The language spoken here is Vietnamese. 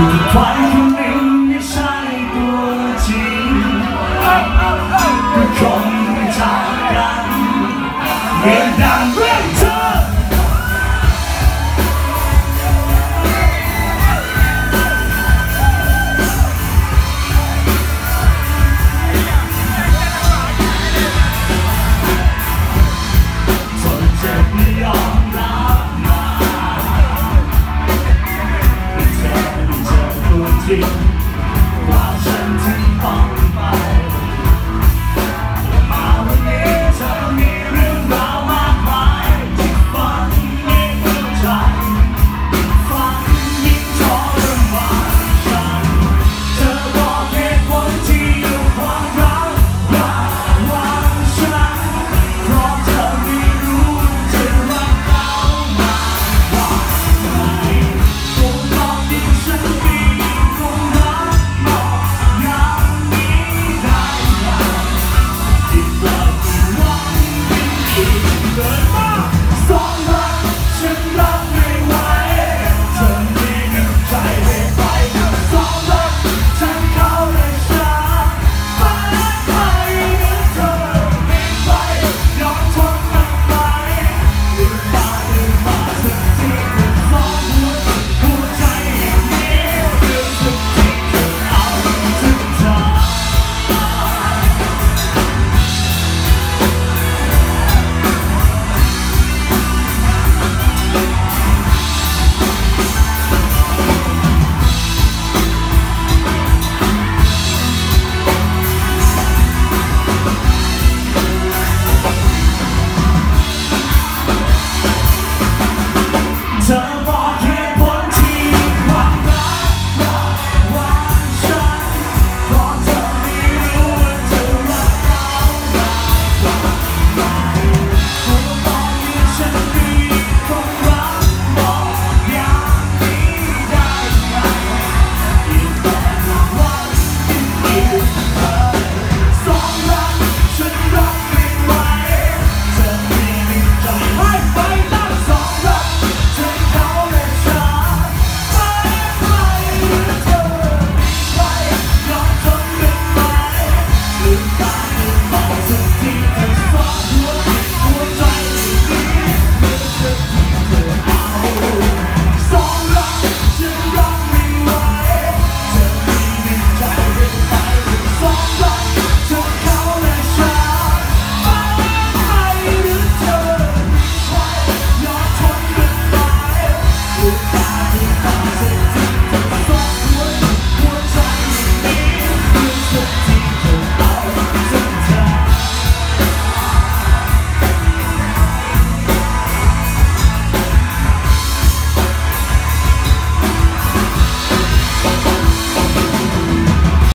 đừng phải không nín như sai của chị cứ không trả cắn fall.